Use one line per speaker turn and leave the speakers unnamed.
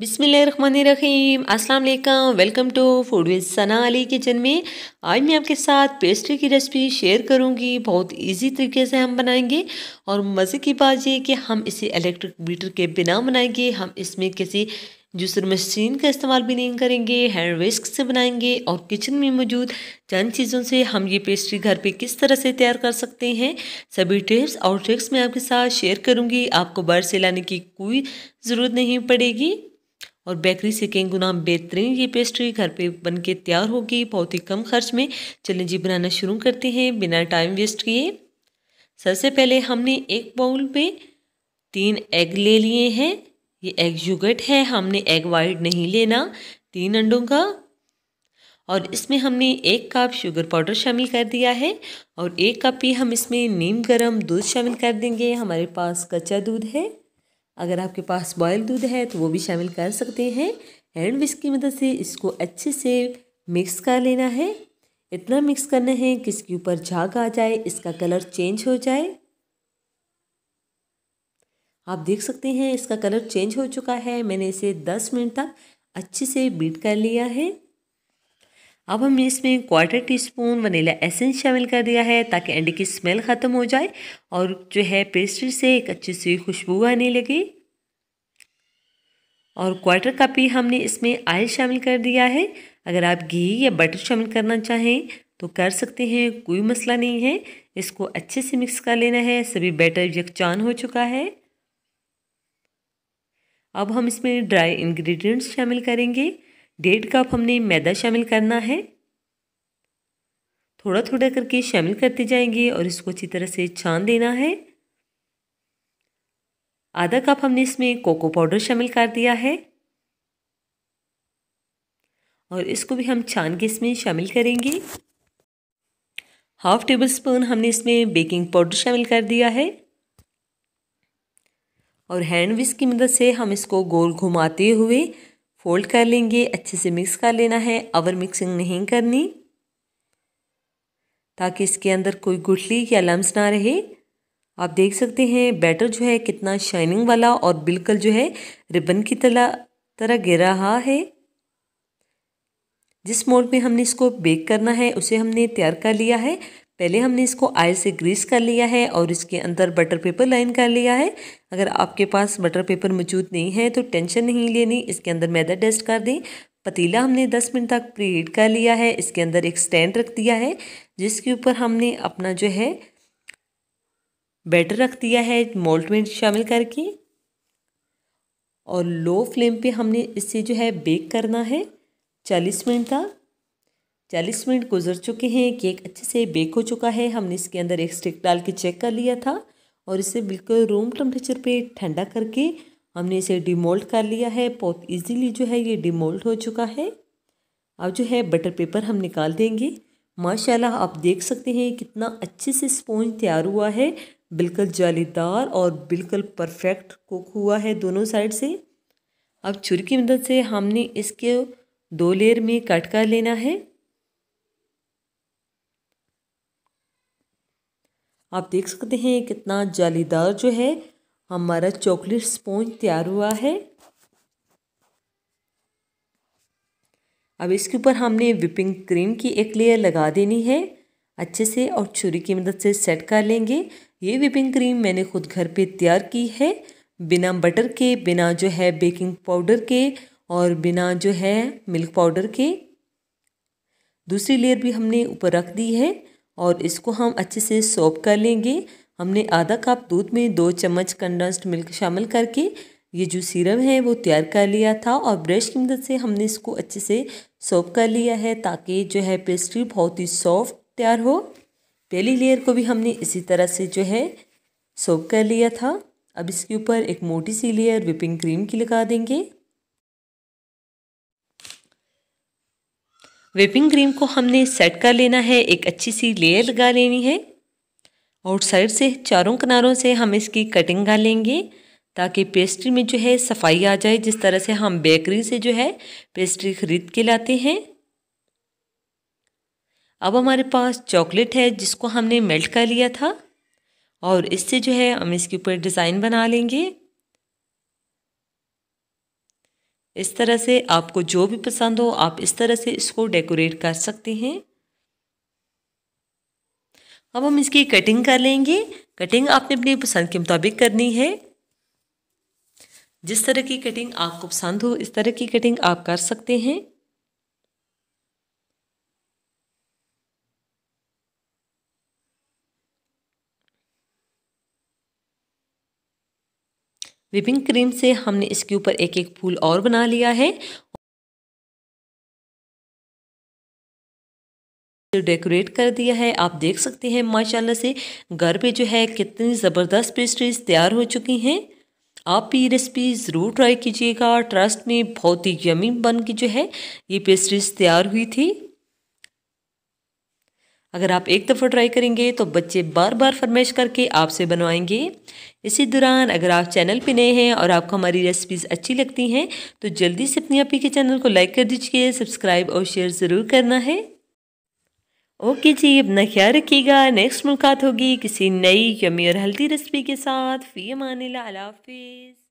बिसमीम अस्सलाम वालेकुम welcome to food with Sana Ali kitchen में। आज मैं आपके साथ पेस्ट्री की रेसिपी शेयर करूँगी। बहुत इजी तरीके से हम बनाएँगे और मज़े की बात ये कि हम इसे इलेक्ट्रिक बीटर के बिना बनाएँगे। हम इसमें किसी जूसर मशीन का इस्तेमाल भी नहीं करेंगे। हैंड विस्क से बनाएँगे और किचन में मौजूद चंद चीज़ों से हम ये पेस्ट्री घर पे किस तरह से तैयार कर सकते हैं, सभी टिप्स और ट्रिक्स मैं आपके साथ शेयर करूँगी। आपको बाहर से लाने की कोई ज़रूरत नहीं पड़ेगी। और बेकरी से कई गुना बेहतरीन ये पेस्ट्री घर पे बन के तैयार होगी। बहुत ही कम खर्च में। चलें जी, बनाना शुरू करते हैं। बिना टाइम वेस्ट किए। सबसे पहले हमने एक बाउल में तीन एग ले लिए हैं। ये एग युगट है। हमने एग वाइट नहीं लेना। तीन अंडों का। और इसमें हमने एक कप शुगर पाउडर शामिल कर दिया है। और एक कप ही हम इसमें नीम गर्म दूध शामिल कर देंगे। हमारे पास कच्चा दूध है। अगर आपके पास बॉयल दूध है तो वो भी शामिल कर सकते हैं। हैंड विस्क की मदद से इसको अच्छे से मिक्स कर लेना है। इतना मिक्स करना है कि इसके ऊपर झाग आ जाए, इसका कलर चेंज हो जाए। आप देख सकते हैं, इसका कलर चेंज हो चुका है। मैंने इसे 10 मिनट तक अच्छे से बीट कर लिया है। अब हम इसमें quarter teaspoon vanilla essence शामिल कर दिया है ताकि अंडे की स्मेल ख़त्म हो जाए और जो है पेस्ट्री से एक अच्छी सी खुशबू आने लगे। और क्वार्टर कप ही हमने इसमें आयल शामिल कर दिया है। अगर आप घी या बटर शामिल करना चाहें तो कर सकते हैं, कोई मसला नहीं है। इसको अच्छे से मिक्स कर लेना है, सभी बैटर यकचान हो चुका है। अब हम इसमें ड्राई इंग्रेडिएंट्स शामिल करेंगे। डेढ़ कप हमने मैदा शामिल करना है। थोड़ा थोड़ा करके शामिल करते जाएँगे और इसको अच्छी तरह से छान देना है। आधा कप हमने इसमें कोको पाउडर शामिल कर दिया है। और इसको भी हम छान के इसमें शामिल करेंगे। हाफ़ टेबल स्पून हमने इसमें बेकिंग पाउडर शामिल कर दिया है। और हैंड विस्क की मदद से हम इसको गोल घुमाते हुए फोल्ड कर लेंगे, अच्छे से मिक्स कर लेना है। ओवर मिक्सिंग नहीं करनी। ताकि इसके अंदर कोई गुठली या लम्स ना रहे। आप देख सकते हैं बैटर जो है कितना शाइनिंग वाला और बिल्कुल जो है रिबन की तरह तरह गिर रहा है। जिस मोड में हमने इसको बेक करना है, उसे हमने तैयार कर लिया है। पहले हमने इसको आयल से ग्रीस कर लिया है और इसके अंदर बटर पेपर लाइन कर लिया है। अगर आपके पास बटर पेपर मौजूद नहीं है तो टेंशन नहीं लेनी, इसके अंदर मैदा टेस्ट कर दें। पतीला हमने 10 मिनट तक प्री हीट कर लिया है, इसके अंदर एक स्टैंड रख दिया है, जिसके ऊपर हमने अपना जो है बैटर रख दिया है मोल्ट में शामिल करके। और लो फ्लेम पे हमने इसे जो है बेक करना है, चालीस मिनट तक। चालीस मिनट गुजर चुके हैं, केक अच्छे से बेक हो चुका है। हमने इसके अंदर एक स्टिक डाल के चेक कर लिया था और इसे बिल्कुल रूम टेम्परेचर पे ठंडा करके हमने इसे डिमोल्ड कर लिया है। बहुत इजीली जो है ये डिमोल्ड हो चुका है। अब जो है बटर पेपर हम निकाल देंगे। माशाल्लाह, आप देख सकते हैं कितना अच्छे से स्पॉन्ज तैयार हुआ है। बिल्कुल जालीदार और बिल्कुल परफेक्ट कुक हुआ है दोनों साइड से। अब छुरी की मदद से हमने इसके दो लेयर में कट कर लेना है। आप देख सकते हैं कितना जालीदार जो है हमारा चॉकलेट स्पॉन्ज तैयार हुआ है। अब इसके ऊपर हमने विपिंग क्रीम की एक लेयर लगा देनी है। अच्छे से और छुरी की मदद से सेट कर लेंगे। ये विपिंग क्रीम मैंने खुद घर पे तैयार की है। बिना बटर के, बिना जो है बेकिंग पाउडर के और बिना जो है मिल्क पाउडर के। दूसरी लेयर भी हमने ऊपर रख दी है। और इसको हम अच्छे से सोप कर लेंगे। हमने आधा कप दूध में दो चम्मच कंडेंस्ड मिल्क शामिल करके ये जो सीरम है वो तैयार कर लिया था और ब्रश की मदद से हमने इसको अच्छे से सोप कर लिया है ताकि जो है पेस्ट्री बहुत ही सॉफ्ट तैयार हो। पहली लेयर को भी हमने इसी तरह से जो है सोप कर लिया था। अब इसके ऊपर एक मोटी सी लेयर विपिंग क्रीम की लगा देंगे। विपिंग क्रीम को हमने सेट कर लेना है, एक अच्छी सी लेयर लगा लेनी है। आउटसाइड से चारों किनारों से हम इसकी कटिंग कर लेंगे, ताकि पेस्ट्री में जो है सफ़ाई आ जाए, जिस तरह से हम बेकरी से जो है पेस्ट्री ख़रीद के लाते हैं। अब हमारे पास चॉकलेट है, जिसको हमने मेल्ट कर लिया था, और इससे जो है हम इसके ऊपर डिज़ाइन बना लेंगे। इस तरह से आपको जो भी पसंद हो, आप इस तरह से इसको डेकोरेट कर सकते हैं। अब हम इसकी कटिंग कर लेंगे। कटिंग आपने अपनी पसंद के मुताबिक करनी है। जिस तरह की कटिंग आपको पसंद हो, इस तरह की कटिंग आप कर सकते हैं। विपिंग क्रीम से हमने इसके ऊपर एक एक फूल और बना लिया है। डेकोरेट कर दिया है। आप देख सकते हैं, माशाल्लाह से घर पे जो है कितनी ज़बरदस्त पेस्ट्रीज तैयार हो चुकी हैं। आप ये रेसिपी ज़रूर ट्राई कीजिएगा। ट्रस्ट में बहुत ही यमी बन के जो है ये पेस्ट्रीज तैयार हुई थी। अगर आप एक दफ़ा ट्राई करेंगे तो बच्चे बार बार फरमाइश करके आपसे बनवाएँगे। इसी दौरान अगर आप चैनल पे नए हैं और आपको हमारी रेसिपीज़ अच्छी लगती हैं तो जल्दी से अपनी आपी के चैनल को लाइक कर दीजिए सब्सक्राइब और शेयर ज़रूर करना है। ओके जी, अपना ख्याल रखिएगा। नेक्स्ट मुलाकात होगी किसी नई यमी और हेल्दी रेसिपी के साथ। फ़ी अमान हाफिज़।